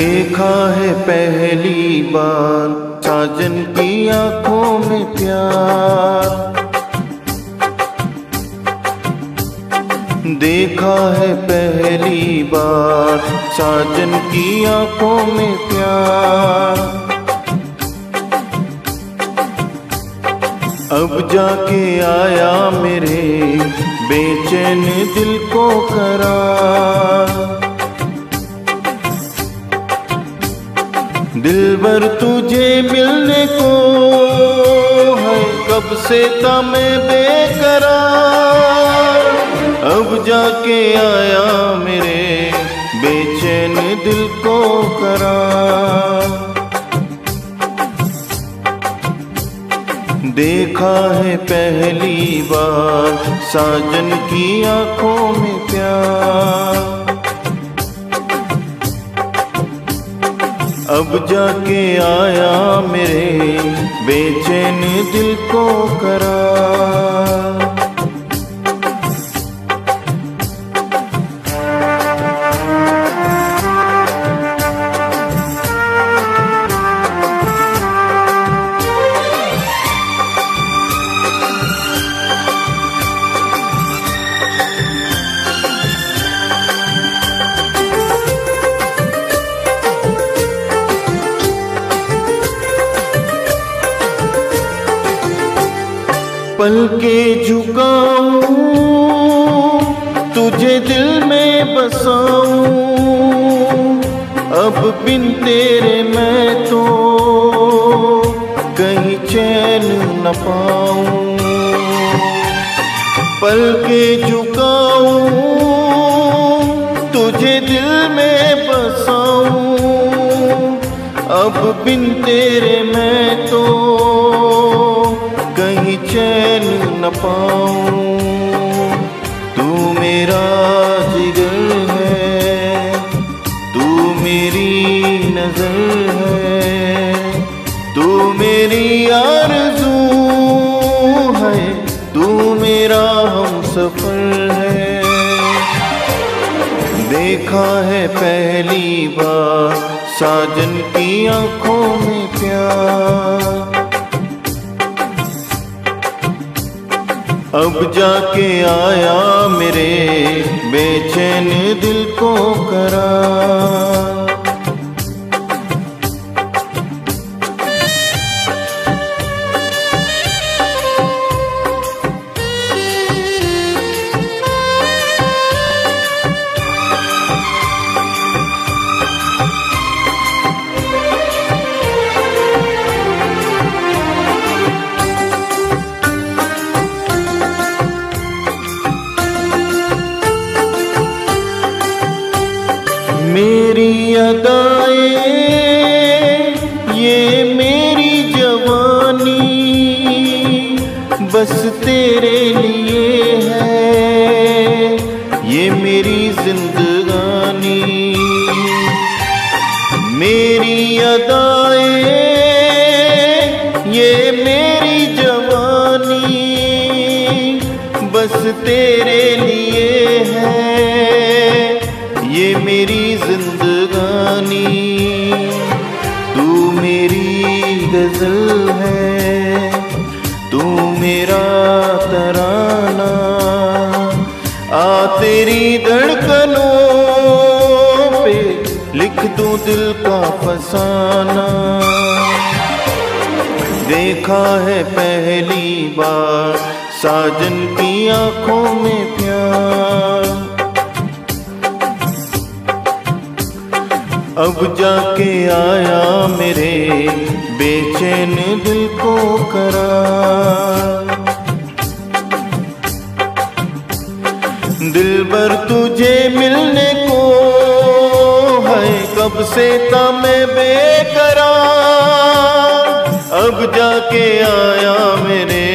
देखा है पहली बार साजन की आँखों में प्यार। देखा है पहली बार साजन की आँखों में प्यार। अब जाके आया मेरे बेचैन दिल को करार। दिल भर तुझे मिलने को है। कब से था मैं बेकरार? अब जाके आया मेरे बेचैन दिल को करार। देखा है पहली बार, साजन की आँखों में प्यार। अब जाके आया मेरे बेचैन दिल को करार। पल के झुकाऊं, तुझे दिल में बसाऊं। अब बिन तेरे मैं तो कहीं चैन न पाऊँ। पल के झुकाऊं, तुझे दिल में बसाऊं। अब बिन तेरे मैं तो मेरी नज़र है। तू मेरी आरज़ू है। तू मेरा हम सफ़र है। देखा है पहली बार साजन की आँखों में प्यार। अब जाके आया मेरे बेचैन दिल को करार। अदाएँ, ये मेरी जवानी बस तेरे लिए है, ये मेरी जिंदगानी। मेरी अदाएँ, ये मेरी जवानी बस तेरे लिए है, ये मेरी गज़ल है। तू मेरा तराना, आ तेरी धड़कनों पे लिख दूँ दिल का फसाना। देखा है पहली बार साजन की आँखों में प्यार। अब जाके आया मेरे बेचैन दिल को करार। दिल भर तुझे मिलने को है, कब से था मैं बेकरार। अब जाके आया मेरे